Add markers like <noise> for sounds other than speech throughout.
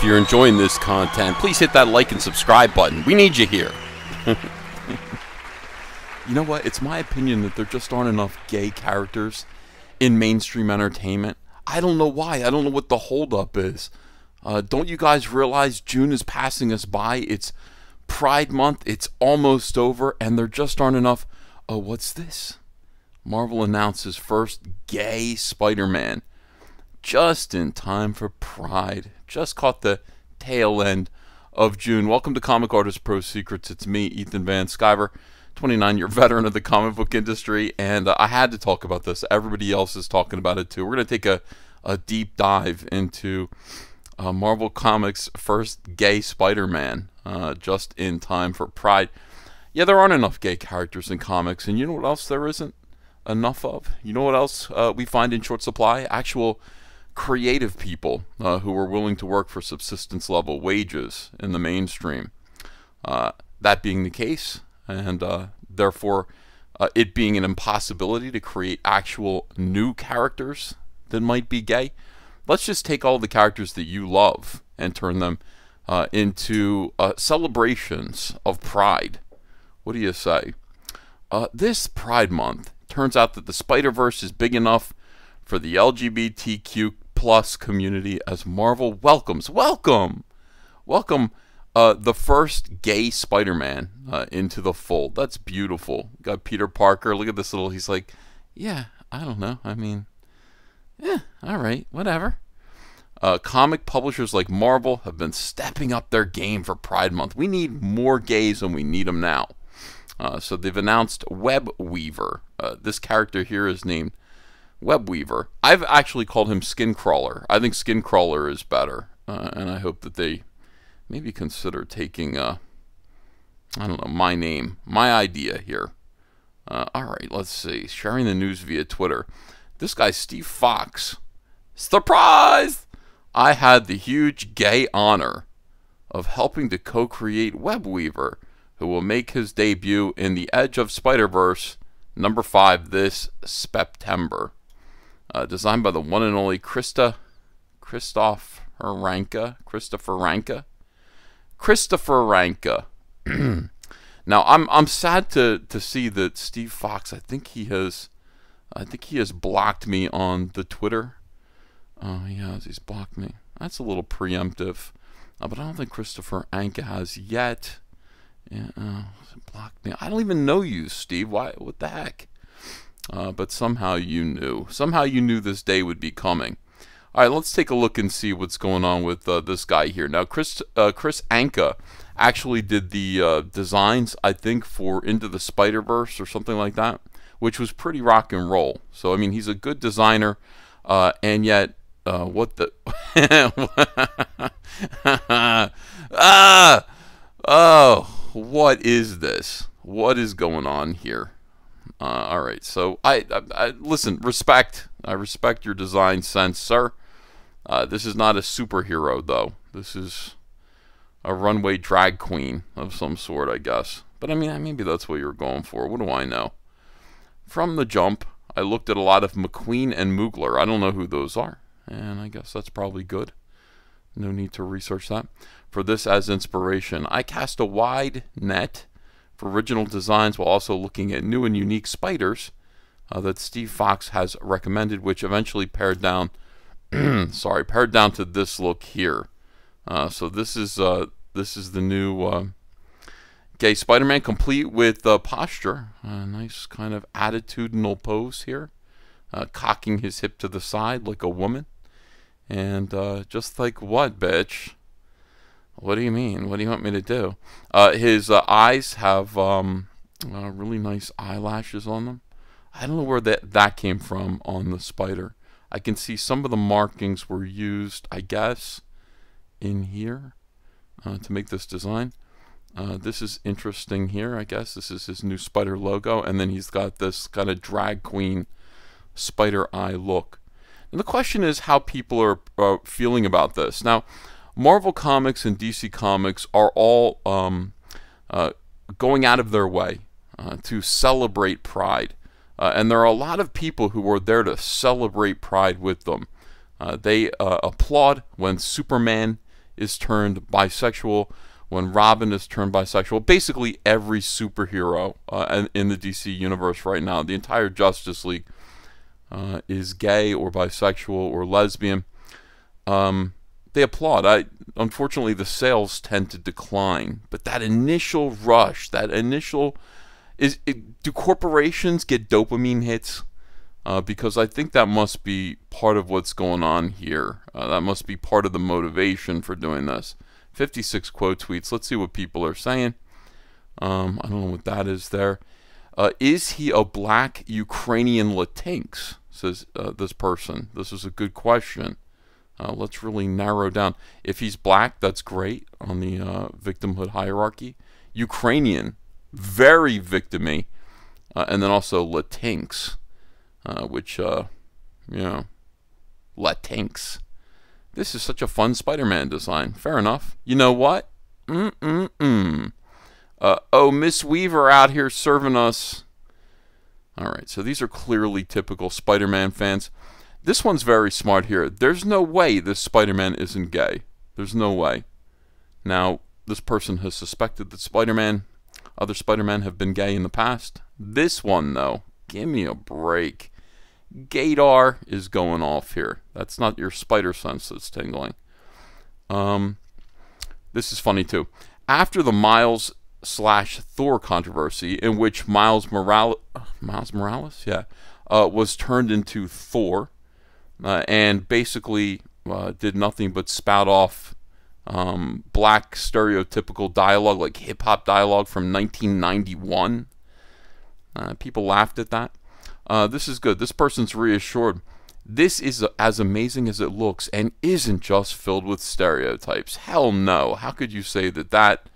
If you're enjoying this content, please hit that like and subscribe button. We need you here. <laughs> you know what? It's my opinion that there just aren't enough gay characters in mainstream entertainment. I don't know why. I don't know what the holdup is. Uh, don't you guys realize June is passing us by? It's Pride Month. It's almost over, and there just aren't enough. Oh, what's this? Marvel announces first gay Spider Man just in time for Pride. Just caught the tail end of June. Welcome to Comic Artist Pro Secrets. It's me, Ethan Van Sciver, 29 year veteran of the comic book industry, and uh, I had to talk about this. Everybody else is talking about it too. We're going to take a, a deep dive into uh, Marvel Comics' first gay Spider Man uh, just in time for Pride. Yeah, there aren't enough gay characters in comics, and you know what else there isn't enough of? You know what else uh, we find in short supply? Actual creative people uh, who were willing to work for subsistence level wages in the mainstream. Uh, that being the case, and uh, therefore uh, it being an impossibility to create actual new characters that might be gay, let's just take all the characters that you love and turn them uh, into uh, celebrations of pride. What do you say? this Pride Month turns out that the Spider Verse is big enough for the LGBTQ plus community as Marvel welcomes, welcome, welcome uh, the first gay Spider-Man uh, into the fold. That's beautiful. Got Peter Parker. Look at this little. He's like, yeah, I don't know. I mean, yeah, all right, whatever. Uh, comic publishers like Marvel have been stepping up their game for Pride Month. We need more gays, and we need them now. Uh, so they've announced Web Weaver. Uh, this character here is named Webweaver. I've actually called him Skincrawler. I think Skincrawler is better, uh, and I hope that they maybe consider taking, uh, I don't know, my name, my idea here. Uh, all right, let's see. Sharing the news via Twitter. This guy, Steve Fox. Surprise! I had the huge gay honor of helping to co create Webweaver, who will make his debut in The Edge of Spider Verse number 5 this September uh, designed by the one and only Krista Christoph Ranka, Christopher Ranka, Christopher Ranka. <clears throat> now I'm I'm sad to to see that Steve Fox. I think he has, I think he has blocked me on the Twitter. Oh, he has. He's blocked me. That's a little preemptive, uh, but I don't think Christopher Anka has yet. Yeah, uh, blocked me. I don't even know you, Steve. Why? What the heck? Uh, but somehow you knew. Somehow you knew this day would be coming. All right, let's take a look and see what's going on with uh, this guy here. Now, Chris uh, Kris Anka actually did the uh, designs, I think, for Into the Spider Verse or something like that, which was pretty rock and roll. So, I mean, he's a good designer, uh, and yet, uh, what the <laughs> ah oh, what is this? What is going on here? Uh, all right, so I, I, I, listen. Respect. I respect your design sense, sir. Uh, this is not a superhero, though. This is a runway drag queen of some sort, I guess. But I mean, maybe that's what you're going for. What do I know? From the jump, I looked at a lot of McQueen and Mugler. I don't know who those are, and I guess that's probably good. No need to research that. For this as inspiration, I cast a wide net for original designs while also looking at new and unique spiders uh, that Steve Fox has recommended, which eventually pared down, <clears throat> sorry, pared down to this look here. Uh, so this is uh, this is the new uh, gay Spider-Man, complete with uh, posture, a nice kind of attitudinal pose here, uh, cocking his hip to the side like a woman, and just like what, bitch? What do you mean? What do you want me to do? Uh, his uh, eyes have um, uh, really nice eyelashes on them. I don't know where that, that came from on the spider. I can see some of the markings were used, I guess, in here uh, to make this design. Uh, this is interesting here, I guess. This is his new spider logo, and then he's got this kind of drag queen spider eye look. And the question is how people are, are feeling about this. Now, Marvel Comics and DC Comics are all um, uh, going out of their way uh, to celebrate Pride. Uh, and there are a lot of people who are there to celebrate Pride with them. Uh, they uh, applaud when Superman is turned bisexual, when Robin is turned bisexual. Basically, every superhero uh, in the DC universe right now, the entire Justice League, is gay or bisexual or lesbian. Um, they applaud. I unfortunately the sales tend to decline, but that initial rush, that initial is it, do corporations get dopamine hits? Uh, because I think that must be part of what's going on here. Uh, that must be part of the motivation for doing this. 56 quote tweets. Let's see what people are saying. Um, I don't know what that is there. Uh, is he a black Ukrainian Latinx? Says uh, this person. This is a good question. Uh, let's really narrow down. If he's black, that's great on the uh, victimhood hierarchy. Ukrainian, very victimy. Uh, and then also Latinx, uh, which, uh, you know, Latinx. This is such a fun Spider Man design. Fair enough. You know what? Mm mm mm. Uh, oh, Miss Weaver out here serving us. All right, so these are clearly typical Spider Man fans. This one's very smart here. There's no way this Spider-Man isn't gay. There's no way. Now, this person has suspected that Spider-Man, other Spider-Men have been gay in the past. This one, though, give me a break. Gator is going off here. That's not your spider sense that's tingling. Um, this is funny, too. After the Miles slash Thor controversy, in which Miles Morales, Miles Morales, yeah, uh, was turned into Thor, uh, and basically uh, did nothing but spout off um, black stereotypical dialogue, like hip hop dialogue from 1991. Uh, people laughed at that. Uh, this is good. This person's reassured. This is as amazing as it looks and isn't just filled with stereotypes. Hell no. How could you say that that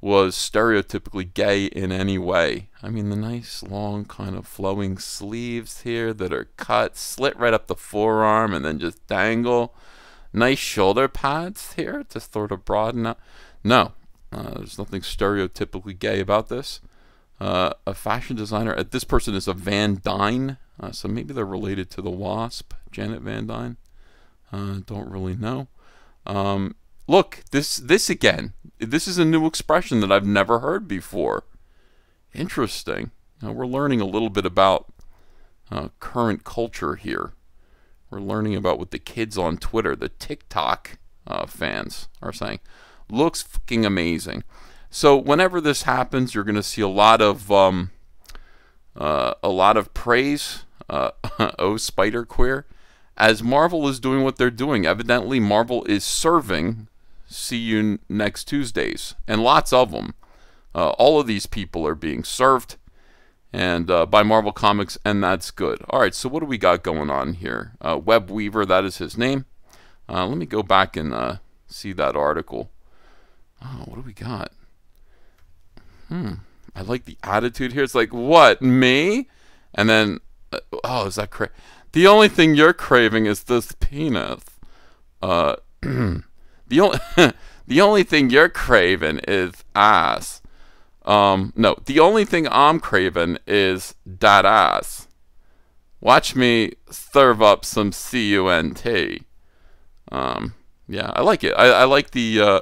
was stereotypically gay in any way. I mean, the nice long kind of flowing sleeves here that are cut, slit right up the forearm, and then just dangle. Nice shoulder pads here to sort of broaden out. No, uh, there's nothing stereotypically gay about this. Uh, a fashion designer, uh, this person is a Van Dyne, uh, so maybe they're related to the Wasp, Janet Van Dyne. Uh, don't really know. Um, look, this this again. This is a new expression that I've never heard before. Interesting. Now we're learning a little bit about uh, current culture here. We're learning about what the kids on Twitter, the TikTok uh, fans, are saying. Looks fucking amazing. So whenever this happens, you're going to see a lot of um, uh, a lot of praise. Uh, <laughs> oh, Spider Queer, as Marvel is doing what they're doing. Evidently, Marvel is serving see you next Tuesdays, and lots of them. Uh, all of these people are being served and uh, by Marvel Comics, and that's good. All right, so what do we got going on here? Uh, Web Weaver, that is his name. Uh, let me go back and uh, see that article. Oh, what do we got? Hmm, I like the attitude here. It's like, what, me? And then, uh, oh, is that cra- The only thing you're craving is this penis. <clears throat> The only <laughs> the only thing you're craving is ass. Um, no, the only thing I'm craving is that ass. Watch me serve up some cunt. Um, yeah, I like it. I, I like the. Uh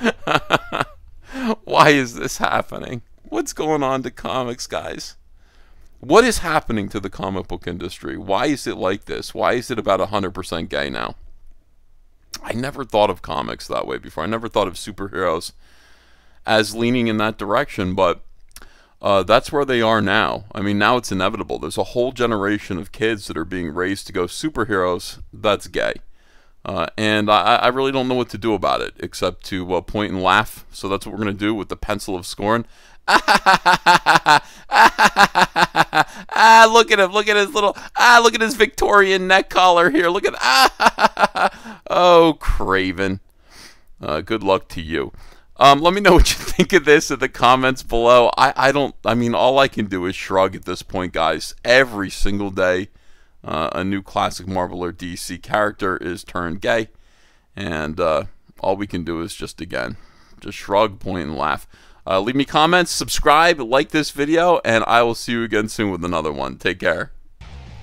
<laughs> Why is this happening? What's going on to comics, guys? What is happening to the comic book industry? Why is it like this? Why is it about 100% gay now? I never thought of comics that way before. I never thought of superheroes as leaning in that direction, but uh, that's where they are now. I mean, now it's inevitable. There's a whole generation of kids that are being raised to go superheroes. That's gay. Uh, and I, I, really don't know what to do about it except to uh, point and laugh. So that's what we're going to do with the pencil of scorn. ah, <laughs> look at him. Look at his little, ah, look at his Victorian neck collar here. Look at, ah, <laughs> oh, Craven. Uh, good luck to you. Um, let me know what you <laughs> think of this in the comments below. I, I don't, I mean, all I can do is shrug at this point, guys. Every single day, uh, a new classic Marvel or DC character is turned gay, and uh, all we can do is just again, just shrug, point, and laugh. Uh, leave me comments, subscribe, like this video, and I will see you again soon with another one. Take care.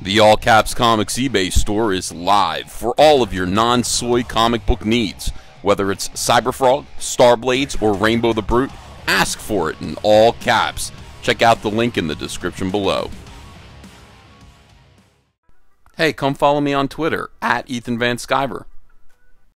The All Caps Comics eBay store is live for all of your non-soy comic book needs. Whether it's Cyberfrog, Starblades, or Rainbow the Brute, ask for it in all caps. Check out the link in the description below. Hey, come follow me on Twitter at Ethan Van Sciver.